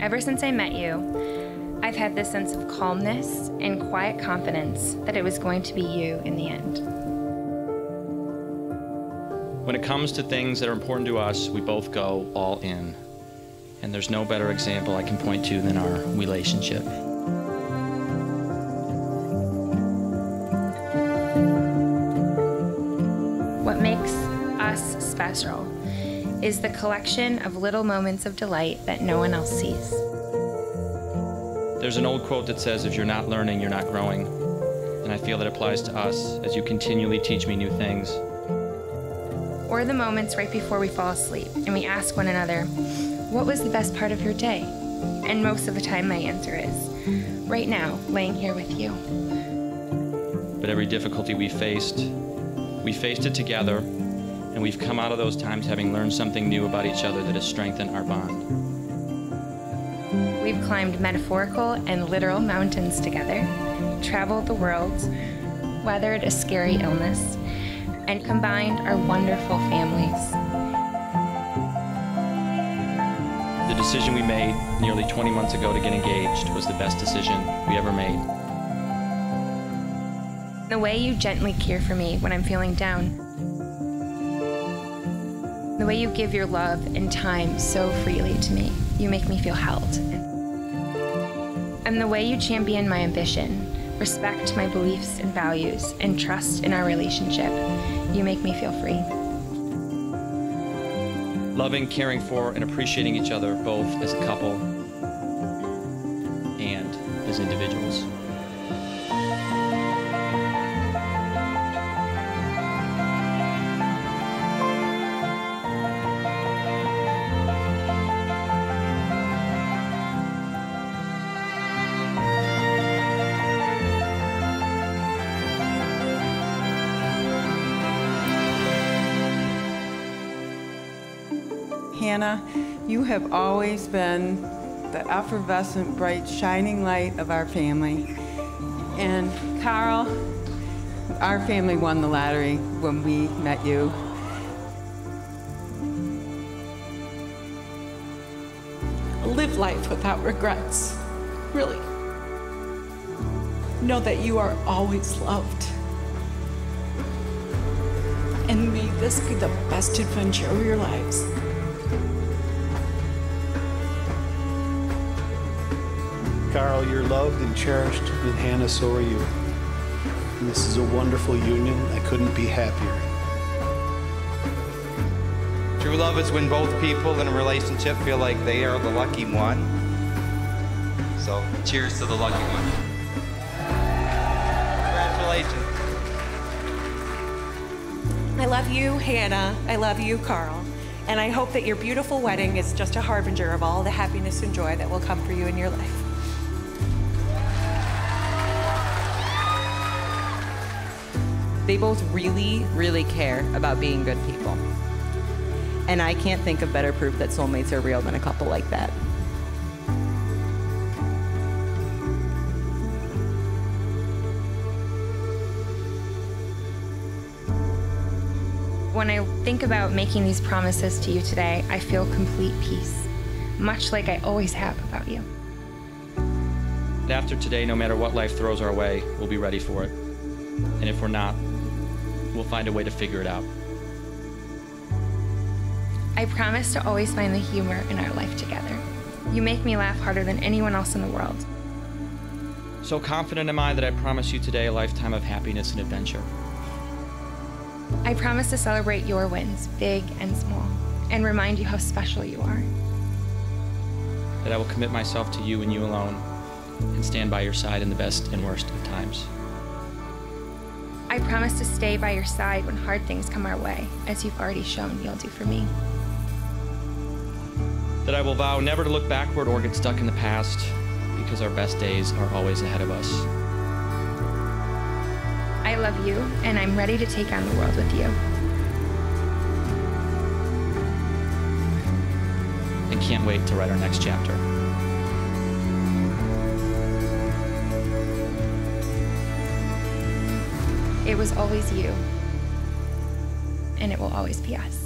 Ever since I met you, I've had this sense of calmness and quiet confidence that it was going to be you in the end. When it comes to things that are important to us, we both go all in. And there's no better example I can point to than our relationship. What makes us special is the collection of little moments of delight that no one else sees. There's an old quote that says, if you're not learning, you're not growing. And I feel that applies to us as you continually teach me new things. Or the moments right before we fall asleep and we ask one another, What was the best part of your day? And most of the time, my answer is, Right now, laying here with you. But every difficulty we faced, we faced it together, and we've come out of those times having learned something new about each other that has strengthened our bond. We've climbed metaphorical and literal mountains together, traveled the world, weathered a scary illness, and combined our wonderful families. The decision we made nearly 20 months ago to get engaged was the best decision we ever made. The way you gently care for me when I'm feeling down. The way you give your love and time so freely to me. You make me feel held. And the way you champion my ambition, respect my beliefs and values, and trust in our relationship. You make me feel free. Loving, caring for, and appreciating each other both as a couple Hannah, you have always been the effervescent, bright, shining light of our family. And Karl, our family won the lottery when we met you. Live life without regrets. Really. Know that you are always loved. And may this be the best adventure of your lives. Karl, you're loved and cherished, and Hannah, so are you. And this is a wonderful union. I couldn't be happier. True love is when both people in a relationship feel like they are the lucky one. So, cheers to the lucky one. Congratulations. I love you, Hannah. I love you, Karl. And I hope that your beautiful wedding is just a harbinger of all the happiness and joy that will come for you in your life. They both really, really care about being good people. And I can't think of better proof that soulmates are real than a couple like that. When I think about making these promises to you today, I feel complete peace, much like I always have about you. After today, no matter what life throws our way, we'll be ready for it. And if we're not, we'll find a way to figure it out. I promise to always find the humor in our life together. You make me laugh harder than anyone else in the world. So confident am I that I promise you today a lifetime of happiness and adventure. I promise to celebrate your wins, big and small, and remind you how special you are. That I will commit myself to you and you alone, and stand by your side in the best and worst of times. I promise to stay by your side when hard things come our way, as you've already shown you'll do for me. That I will vow never to look backward or get stuck in the past, because our best days are always ahead of us. I love you, and I'm ready to take on the world with you. And can't wait to write our next chapter. It was always you, and it will always be us.